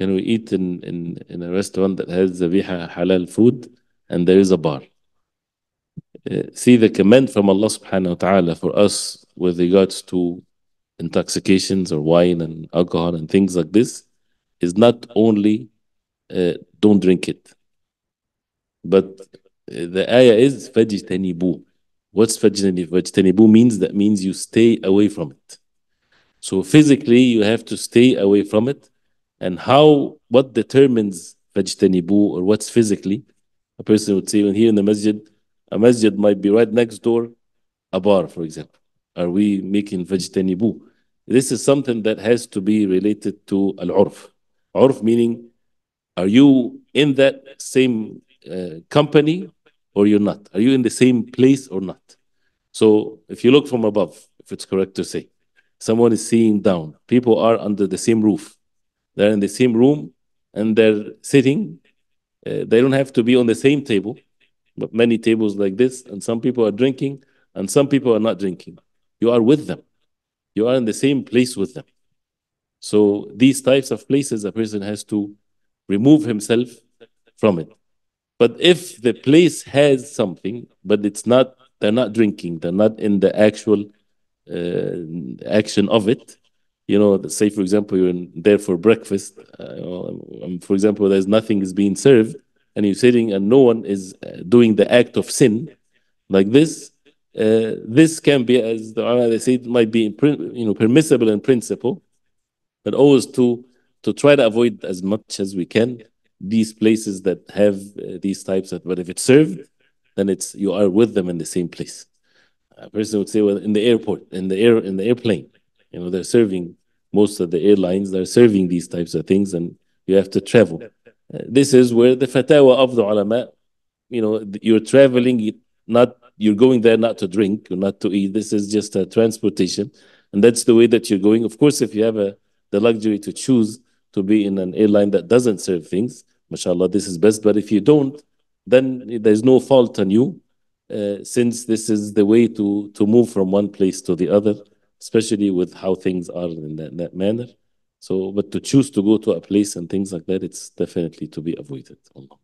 Can we eat in, in, in a restaurant that has zabiha halal food and there is a bar? Uh, see the command from Allah subhanahu wa ta'ala for us with regards to intoxications or wine and alcohol and things like this is not only uh, don't drink it, but uh, the ayah is fajtanibu. What's fajtanibu? Means that means you stay away from it. So physically you have to stay away from it. And how, what determines fajtanibu or what's physically? A person would say, when here in the masjid, a masjid might be right next door, a bar, for example. Are we making fajtanibu? This is something that has to be related to al-urf. Urf meaning, are you in that same uh, company or you're not? Are you in the same place or not? So if you look from above, if it's correct to say, someone is seeing down, people are under the same roof. They're in the same room and they're sitting. Uh, they don't have to be on the same table, but many tables like this, and some people are drinking and some people are not drinking. You are with them. You are in the same place with them. So these types of places, a person has to remove himself from it. But if the place has something, but it's not, they're not drinking, they're not in the actual uh, action of it. You know, say for example, you're in there for breakfast. Uh, um, for example, there's nothing is being served, and you're sitting, and no one is uh, doing the act of sin, like this. Uh, this can be, as the ulama they say, it might be you know permissible in principle, but always to to try to avoid as much as we can these places that have uh, these types of. But if it's served, then it's you are with them in the same place. A person would say, well, in the airport, in the air, in the airplane, you know, they're serving most of the airlines. They're serving these types of things, and you have to travel. Uh, this is where the fatwa of the ulama, you know, you're traveling, not you're going there not to drink or not to eat. This is just a transportation, and that's the way that you're going. Of course, if you have a the luxury to choose to be in an airline that doesn't serve things, mashallah, this is best. But if you don't, then there's no fault on you uh, since this is the way to, to move from one place to the other, especially with how things are in that, that manner. So, but to choose to go to a place and things like that, it's definitely to be avoided. Allah